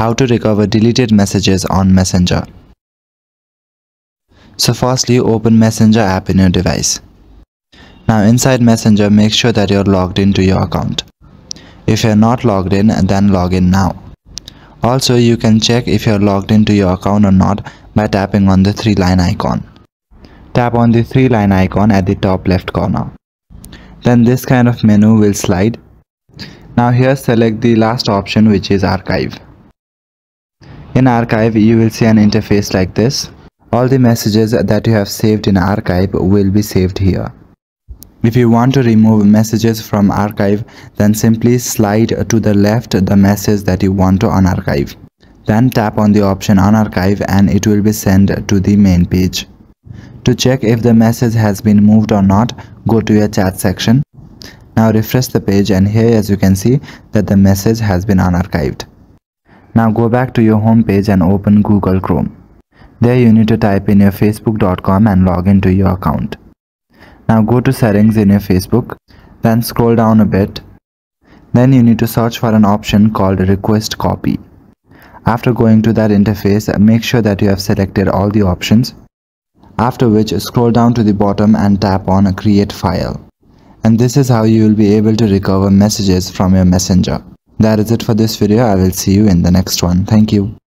How to recover deleted messages on Messenger. So firstly open Messenger app in your device. Now inside Messenger make sure that you're logged into your account. If you're not logged in then log in now. Also you can check if you're logged into your account or not by tapping on the three line icon. Tap on the three line icon at the top left corner. Then this kind of menu will slide. Now here select the last option which is archive. In archive you will see an interface like this. All the messages that you have saved in archive will be saved here. If you want to remove messages from archive then simply slide to the left the message that you want to unarchive. Then tap on the option unarchive and it will be sent to the main page. To check if the message has been moved or not, go to your chat section. Now refresh the page and here as you can see that the message has been unarchived. Now go back to your home page and open Google Chrome. There you need to type in your facebook.com and log into your account. Now go to settings in your Facebook, then scroll down a bit. Then you need to search for an option called request copy. After going to that interface, make sure that you have selected all the options after which scroll down to the bottom and tap on create file and this is how you will be able to recover messages from your messenger that is it for this video. I will see you in the next one. Thank you